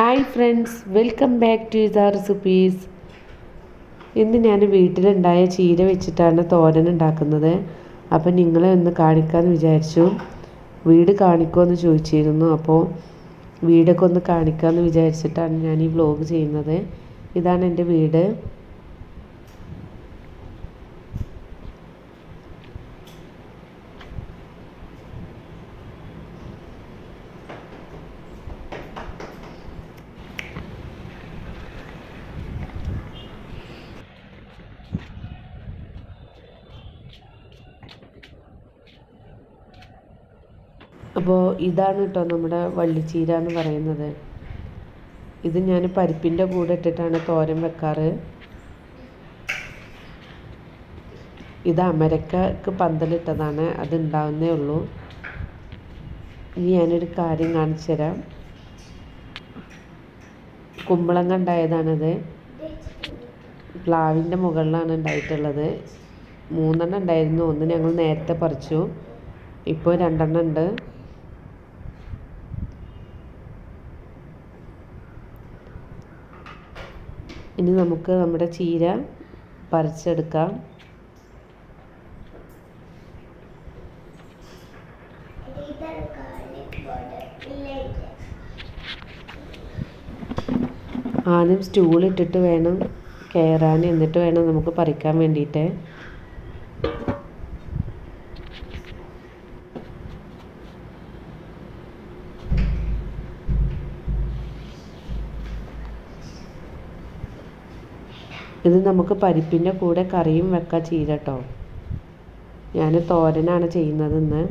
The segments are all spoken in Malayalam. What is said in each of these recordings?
Hi friends welcome back to ഇതാ റെസിപ്പീസ് ഇന്ന് ഞാൻ വീട്ടിലുണ്ടായ ചീര വെച്ചിട്ടാണ് തോരൻ ഉണ്ടാക്കുന്നത്. അപ്പം നിങ്ങളെ ഒന്ന് കാണിക്കാമെന്ന് വിചാരിച്ചു. വീട് കാണിക്കുമോ എന്ന് ചോദിച്ചിരുന്നു. അപ്പോൾ വീടൊക്കെ ഒന്ന് കാണിക്കാമെന്ന് വിചാരിച്ചിട്ടാണ് ഞാൻ ഈ വ്ലോഗ് ചെയ്യുന്നത്. ഇതാണ് എന്റെ വീട്. അപ്പോൾ ഇതാണ് കേട്ടോ നമ്മുടെ വള്ളിച്ചീര എന്ന് പറയുന്നത്. ഇത് ഞാൻ പരിപ്പിന്റെ കൂടെ ഇട്ടിട്ടാണ് തോരൻ വെക്കാറ്. ഇത് അമരക്കക്ക് പന്തലിട്ടതാണ് അത് ഉണ്ടാവുന്നേ ഉള്ളൂ. ഇനി ഞാനൊരു കാര്യം കാണിച്ചു തരാം. കുമ്പളങ്ങ ഉണ്ടായതാണത് പ്ലാവിന്റെ മുകളിലാണ് ഉണ്ടായിട്ടുള്ളത് മൂന്നെണ്ണം ഉണ്ടായിരുന്നു ഒന്ന് ഞങ്ങൾ നേരത്തെ പറിച്ചു. ഇപ്പോൾ രണ്ടെണ്ണം ഉണ്ട് ഇനി നമുക്ക് നമ്മുടെ ചീര പറിച്ചെടുക്കാം. ആദ്യം സ്റ്റൂളിട്ടിട്ട് വേണം കയറാൻ. എന്നിട്ട് വേണം നമുക്ക് പറിക്കാൻ വേണ്ടിയിട്ട്. ഇത് നമുക്ക് പരിപ്പിന്റെ കൂടെ കറിയും വെക്കാം ചീര കേട്ടോ ഞാൻ തോരനാണ് ചെയ്യുന്നത് ഇന്ന്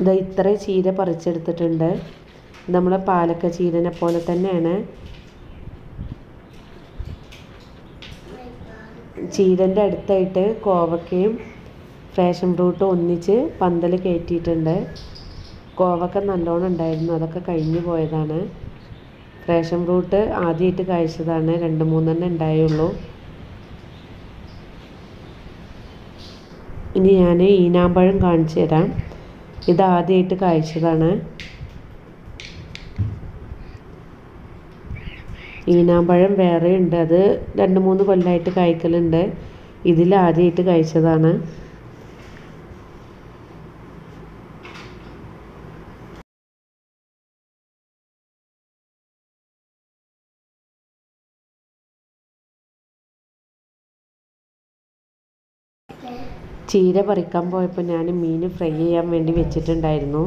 ഇത് ഇത്ര ചീര പറിച്ചെടുത്തിട്ടുണ്ട്. നമ്മളെ പാലക്ക ചീരനെ പോലെ തന്നെയാണ്. ചീരന്റെ അടുത്തായിട്ട് കോവക്കയും ഫാഷൻ ഫ്രൂട്ടും ഒന്നിച്ച് പന്തൽ കയറ്റിയിട്ടുണ്ട്. കോവക്ക നല്ലോണം ഉണ്ടായിരുന്നു. അതൊക്കെ കഴിഞ്ഞു പോയതാണ്. ഫാഷൻ ഫ്രൂട്ട് ആദ്യമായിട്ട് കഴിച്ചതാണ് രണ്ട് മൂന്നെണ്ണം ഉണ്ടായുള്ളൂ. ഇനി ഞാൻ ഈനാമ്പഴം കാണിച്ചു തരാം. ഇത് ആദ്യമായിട്ട് കായ്ച്ചതാണ് ഈനാമ്പഴം വേറെ ഉണ്ട് അത് രണ്ട് മൂന്ന് കൊല്ലമായിട്ട് കായ്ക്കലുണ്ട്. ഇതിൽ ആദ്യമായിട്ട് കഴിച്ചതാണ് ചീര പറിക്കാൻ പോയപ്പോൾ ഞാൻ മീൻ ഫ്രൈ ചെയ്യാൻ വേണ്ടി വെച്ചിട്ടുണ്ടായിരുന്നു.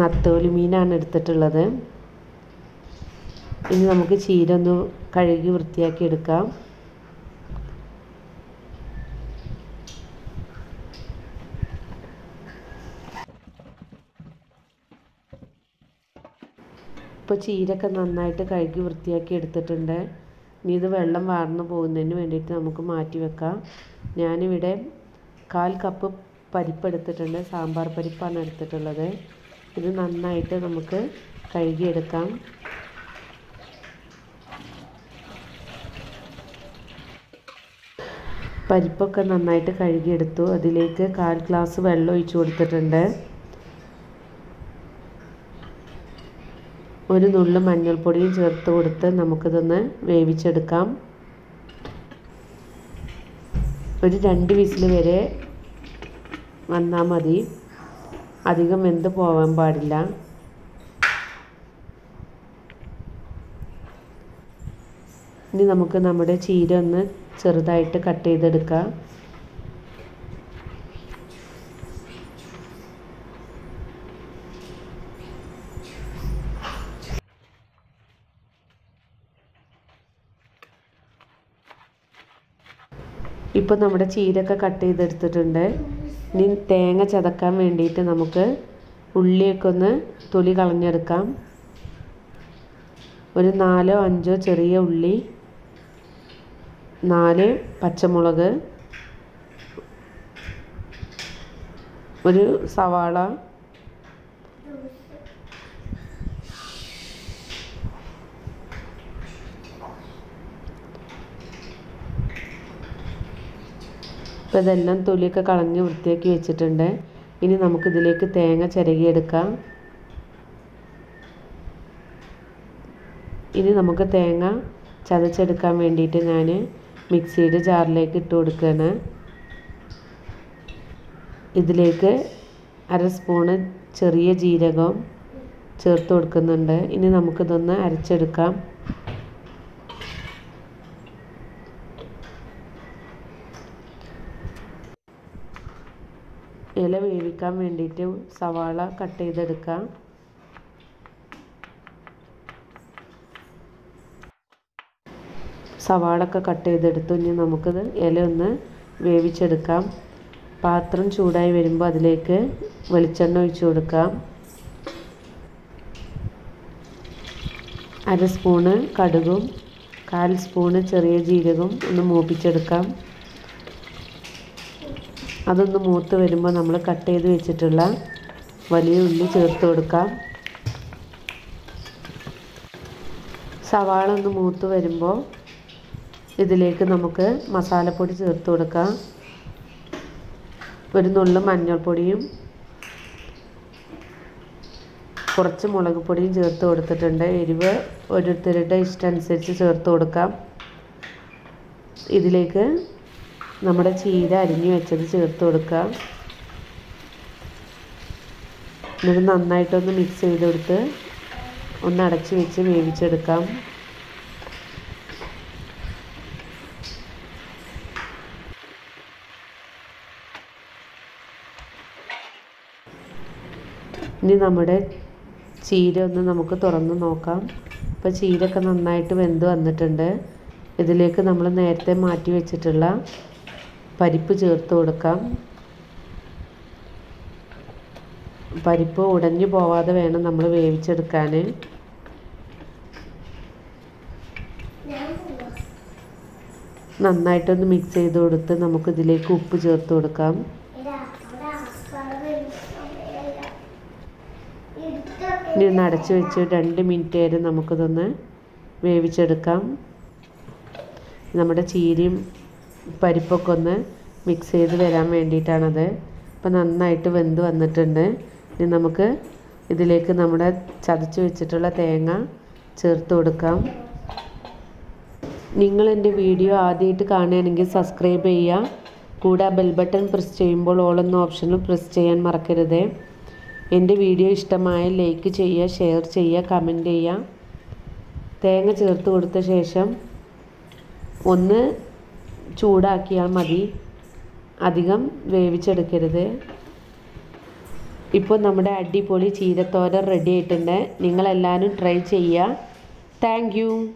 നത്തോലി മീനാണ് എടുത്തിട്ടുള്ളത്. ഇനി നമുക്ക് ചീര ഒന്ന് കഴുകി വൃത്തിയാക്കി എടുക്കാം. ഇപ്പോൾ ചീരൊക്കെ നന്നായിട്ട് കഴുകി വൃത്തിയാക്കി എടുത്തിട്ടുണ്ട്. ഇനി ഇത് വെള്ളം വാർന്നു പോകുന്നതിന് വേണ്ടിയിട്ട് നമുക്ക് മാറ്റി വെക്കാം. ഞാനിവിടെ കാൽ കപ്പ് പരിപ്പ് എടുത്തിട്ടുണ്ട് സാമ്പാർ പരിപ്പാണ് എടുത്തിട്ടുള്ളത്. ഇത് നന്നായിട്ട് നമുക്ക് കഴുകിയെടുക്കാം. പരിപ്പൊക്കെ നന്നായിട്ട് കഴുകിയെടുത്തു. അതിലേക്ക് കാൽ ഗ്ലാസ് വെള്ളം ഒഴിച്ചു കൊടുത്തിട്ടുണ്ട്. ഒരു നുള്ളു മഞ്ഞൾപ്പൊടിയും ചേർത്ത് കൊടുത്ത് നമുക്കിതൊന്ന് വേവിച്ചെടുക്കാം. ഒരു രണ്ട് വിസിൽ വരെ വന്നാൽ മതി. അധികം എന്ത് പോവാൻ പാടില്ല. ഇനി നമുക്ക് നമ്മുടെ ചീര ഒന്ന് ചെറുതായിട്ട് കട്ട് ചെയ്തെടുക്കാം. ഇപ്പോൾ നമ്മുടെ ചീരൊക്കെ കട്ട് ചെയ്തെടുത്തിട്ടുണ്ട്. ഇനി തേങ്ങ ചതക്കാൻ വേണ്ടിയിട്ട് നമുക്ക് ഉള്ളിയൊക്കെ ഒന്ന് തൊലി കളഞ്ഞെടുക്കാം. ഒരു നാലോ അഞ്ചോ ചെറിയ ഉള്ളി നാല് പച്ചമുളക് ഒരു സവാള അപ്പോൾ ഇതെല്ലാം തൊലിയൊക്കെ കളഞ്ഞ് വൃത്തിയാക്കി വെച്ചിട്ടുണ്ട്. ഇനി നമുക്കിതിലേക്ക് തേങ്ങ ചിരകിയെടുക്കാം. ഇനി നമുക്ക് തേങ്ങ ചതച്ചെടുക്കാൻ വേണ്ടിയിട്ട് ഞാൻ മിക്സിയുടെ ജാറിലേക്ക് ഇട്ട് കൊടുക്കുകയാണ്. ഇതിലേക്ക് അര സ്പൂണ് ചെറിയ ജീരകം ചേർത്ത് കൊടുക്കുന്നുണ്ട്. ഇനി നമുക്കിതൊന്ന് അരച്ചെടുക്കാം. ഇല വേവിക്കാൻ വേണ്ടിയിട്ട് സവാള കട്ട് ചെയ്തെടുക്കാം. സവാള ഒക്കെ കട്ട് ചെയ്തെടുത്തു. ഇനി നമുക്കിത് ഇല ഒന്ന് വേവിച്ചെടുക്കാം. പാത്രം ചൂടായി വരുമ്പോൾ അതിലേക്ക് വെളിച്ചെണ്ണ ഒഴിച്ചു കൊടുക്കാം. അര സ്പൂണ് കടുകും കാൽ സ്പൂണ് ചെറിയ ജീരകവും ഒന്ന് മൂപ്പിച്ചെടുക്കാം. അതൊന്ന് മൂത്ത് വരുമ്പോൾ നമ്മൾ കട്ട് ചെയ്ത് വെച്ചിട്ടുള്ള വലിയ ഉള്ളി ചേർത്ത് കൊടുക്കാം. സവാള ഒന്ന് മൂത്ത് വരുമ്പോൾ ഇതിലേക്ക് നമുക്ക് മസാലപ്പൊടി ചേർത്ത് കൊടുക്കാം. ഒരു നുള്ളു മഞ്ഞൾപ്പൊടിയും കുറച്ച് മുളക് പൊടിയും ചേർത്ത് കൊടുത്തിട്ടുണ്ട്. എരിവ് ഓരോരുത്തരുടെ ഇഷ്ടമനുസരിച്ച് ചേർത്ത് കൊടുക്കാം. ഇതിലേക്ക് നമ്മുടെ ചീര അരിഞ്ഞു വെച്ചത് ചേർത്ത് കൊടുക്കുക എന്നിട്ട് നന്നായിട്ടൊന്ന് മിക്സ് ചെയ്ത് കൊടുത്ത് ഒന്ന് അടച്ചു വെച്ച് വേവിച്ചെടുക്കാം. ഇനി നമ്മുടെ ചീര ഒന്ന് നമുക്ക് തുറന്ന് നോക്കാം. ഇപ്പോൾ ചീരയൊക്കെ നന്നായിട്ട് വെന്ത് വന്നിട്ടുണ്ട്. ഇതിലേക്ക് നമ്മൾ നേരത്തെ മാറ്റി വെച്ചിട്ടുള്ള പരിപ്പ് ചേർത്ത് കൊടുക്കാം. പരിപ്പ് ഉടഞ്ഞു പോവാതെ വേണം നമ്മൾ വേവിച്ചെടുക്കാൻ. നന്നായിട്ടൊന്ന് മിക്സ് ചെയ്ത് കൊടുത്ത് നമുക്ക് ഇതിലേക്ക് ഉപ്പ് ചേർത്ത് കൊടുക്കാം. ഇനി ഒന്ന് അടച്ചു വെച്ച് രണ്ട് മിനിറ്റ് വരെ നമുക്കിതൊന്ന് വേവിച്ചെടുക്കാം. നമ്മുടെ ചീരയും പരിപ്പൊക്കെ ഒന്ന് മിക്സ് ചെയ്ത് വരാൻ വേണ്ടിയിട്ടാണത്. അപ്പം നന്നായിട്ട് വെന്ത് വന്നിട്ടുണ്ട്. ഇനി നമുക്ക് ഇതിലേക്ക് നമ്മുടെ ചതച്ച് വെച്ചിട്ടുള്ള തേങ്ങ ചേർത്ത് കൊടുക്കാം. നിങ്ങൾ എന്റെ വീഡിയോ ആദ്യമായിട്ട് കാണുകയാണെങ്കിൽ സബ്സ്ക്രൈബ് ചെയ്യുക. കൂടെ ആ ബെൽ ബട്ടൺ പ്രസ് ചെയ്യുമ്പോൾ ഓൾ എന്ന ഓപ്ഷനിൽ പ്രസ് ചെയ്യാൻ മറക്കരുത്. എന്റെ വീഡിയോ ഇഷ്ടമായ ലൈക്ക് ചെയ്യുക ഷെയർ ചെയ്യുക കമന്റ് ചെയ്യുക. തേങ്ങ ചേർത്ത് കൊടുത്ത ശേഷം ഒന്ന് ചൂടാക്കിയാൽ മതി. അധികം വേവിച്ചെടുക്കരുത്. ഇപ്പോൾ നമ്മുടെ അടിപൊളി ചീരത്തോരൻ റെഡി ആയിട്ടുണ്ട്. നിങ്ങളെല്ലാവരും ട്രൈ ചെയ്യുക. താങ്ക്